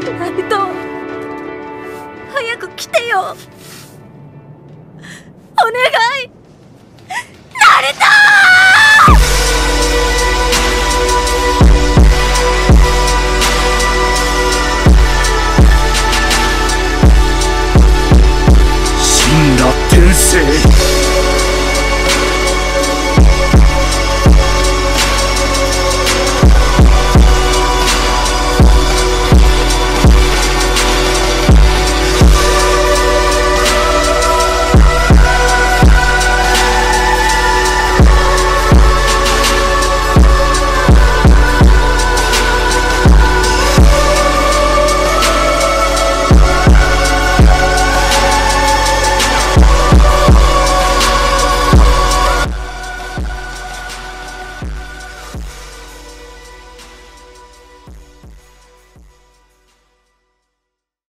ナイ早く来てよ。お願い。